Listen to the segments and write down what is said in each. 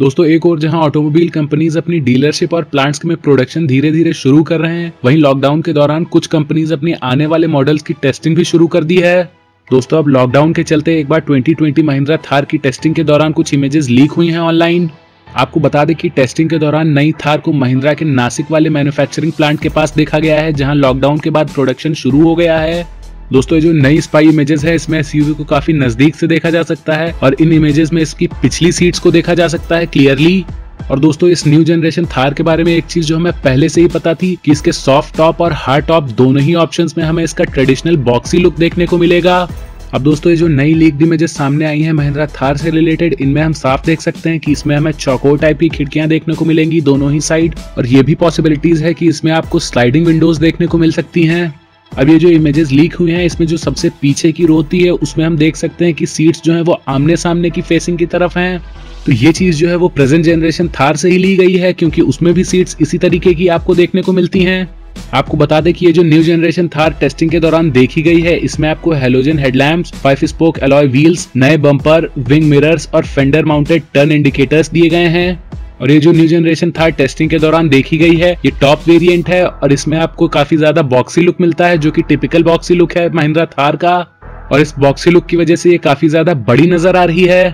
दोस्तों, एक और जहाँ ऑटोमोबाइल कंपनीज़ अपनी डीलरशिप और प्लांट्स में प्रोडक्शन धीरे धीरे शुरू कर रहे हैं, वहीं लॉकडाउन के दौरान कुछ कंपनीज़ अपनी आने वाले मॉडल्स की टेस्टिंग भी शुरू कर दी है। दोस्तों, अब लॉकडाउन के चलते एक बार 2020 महिंद्रा थार की टेस्टिंग के दौरान कुछ इमेजेस लीक हुई हैं ऑनलाइन आपको बता दें कि टेस्टिंग के दौरान नई थार को महिंद्रा के नासिक वाले मैन्युफैक्चरिंग प्लांट के पास देखा गया है, जहाँ लॉकडाउन के बाद प्रोडक्शन शुरू हो गया है। दोस्तों जो नई स्पाई इमेजेस है, इसमें एसयूवी को काफ़ी नज़दीक से देखा जा सकता है और इन इमेजेस में इसकी पिछली सीट्स को देखा जा सकता है क्लियरली और दोस्तों, इस न्यू जनरेशन थार के बारे में एक चीज़ जो हमें पहले से ही पता थी कि इसके सॉफ्ट टॉप और हार्ड टॉप दोनों ही ऑप्शंस में हमें इसका ट्रेडिशनल बॉक्सी लुक देखने को मिलेगा। अब दोस्तों, ये जो नई लीक इमेजेस सामने आई हैं महिंद्रा थार से रिलेटेड इनमें हम साफ़ देख सकते हैं कि इसमें हमें चौकोर टाइप की खिड़कियाँ देखने को मिलेंगी दोनों ही साइड और ये भी पॉसिबिलिटीज है कि इसमें आपको स्लाइडिंग विंडोज़ देखने को मिल सकती हैं। अब ये जो इमेजेस लीक हुए हैं, इसमें जो सबसे पीछे की रोती है, उसमें हम देख सकते हैं कि सीट्स जो है वो आमने सामने की फेसिंग की तरफ़ हैं। तो ये चीज़ जो है वो प्रेजेंट जनरेशन थार से ही ली गई है, क्योंकि उसमें भी सीट्स इसी तरीके की आपको देखने को मिलती हैं। आपको बता दें कि ये जो न्यू जनरेशन थार टेस्टिंग के दौरान देखी गई है, इसमें आपको halogen headlamps five spoke alloy wheels नए बम्पर विंग मिरर्स और फेंडर माउंटेड टर्न इंडिकेटर्स दिए गए हैं। और ये जो न्यू जनरेशन थार टेस्टिंग के दौरान देखी गई है, ये टॉप वेरिएंट है और इसमें आपको काफ़ी ज़्यादा बॉक्सी लुक मिलता है, जो कि टिपिकल बॉक्सी लुक है महिंद्रा थार का। और इस बॉक्सी लुक की वजह से ये काफ़ी ज़्यादा बड़ी नज़र आ रही है।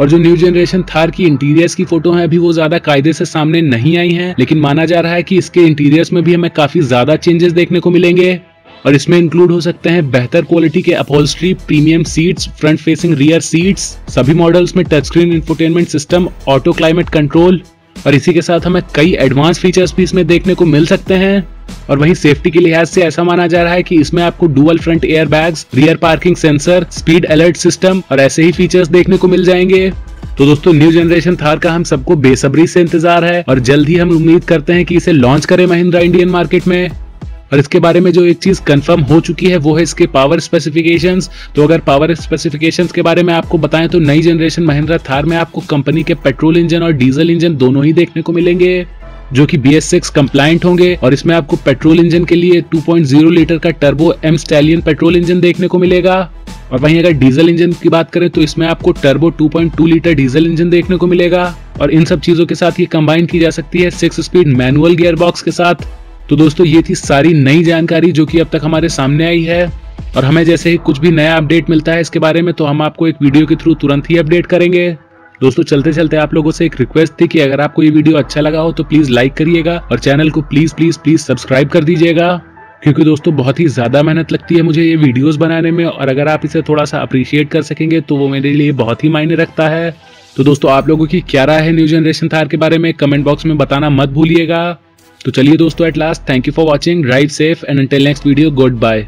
और जो न्यू जनरेशन थार की इंटीरियर्स की फ़ोटो है, अभी वो ज़्यादा कायदे से सामने नहीं आई हैं, लेकिन माना जा रहा है कि इसके इंटीरियर्स में भी हमें काफ़ी ज़्यादा चेंजेस देखने को मिलेंगे। और इसमें इंक्लूड हो सकते हैं बेहतर क्वालिटी के upholstery premium seats front facing rear seats सभी मॉडल्स में touch screen infotainment system auto climate control और इसी के साथ हमें कई एडवांस फीचर्स भी इसमें देखने को मिल सकते हैं। और वहीं सेफ्टी के लिहाज से ऐसा माना जा रहा है कि इसमें आपको dual front air bag rear parking sensor speed alert system और ऐसे ही फीचर्स देखने को मिल जाएँगे। तो दोस्तों न्यू जनरेशन थार का हम सबको बेसब्री से इंतज़ार है और जल्द ही हम उम्मीद करते हैं कि इसे लॉन्च करें महिंद्रा इंडियन मार्केट में। और इसके बारे में जो एक चीज़ कंफर्म हो चुकी है, वो है इसके पावर स्पेसिफिकेशंस तो अगर पावर स्पेसिफिकेशंस के बारे में आपको बताएँ तो नई जनरेशन महिंद्रा थार में आपको कंपनी के पेट्रोल इंजन और डीजल इंजन दोनों ही देखने को मिलेंगे, जो कि बी एस सिक्स कंप्लाइंट होंगे। और इसमें आपको पेट्रोल इंजन के लिए 2.0 लीटर का turbo M stallion petrol engine देखने को मिलेगा। और वहीं अगर डीजल इंजन की बात करें तो इसमें आपको टर्बो 2.2 लीटर डीजल इंजन देखने को मिलेगा। और इन सब चीज़ों के साथ ये कंबाइन की जा सकती है six speed manual gear box के साथ। तो दोस्तों, ये थी सारी नई जानकारी जो कि अब तक हमारे सामने आई है। और हमें जैसे ही कुछ भी नया अपडेट मिलता है इसके बारे में तो हम आपको एक वीडियो के थ्रू तुरंत ही अपडेट करेंगे। दोस्तों चलते चलते आप लोगों से एक रिक्वेस्ट थी कि अगर आपको ये वीडियो अच्छा लगा हो तो प्लीज़ लाइक करिएगा और चैनल को प्लीज़ प्लीज़ प्लीज़ सब्सक्राइब कर दीजिएगा। क्योंकि दोस्तों, बहुत ही ज़्यादा मेहनत लगती है मुझे ये वीडियोस बनाने में और अगर आप इसे थोड़ा सा अप्रिशिएट कर सकेंगे तो वो मेरे लिए बहुत ही मायने रखता है। तो दोस्तों, आप लोगों की क्या राय है न्यू जनरेशन थार के बारे में, कमेंट बॉक्स में बताना मत भूलिएगा। तो चलिए दोस्तों at last thank you for watching drive safe and until next video goodbye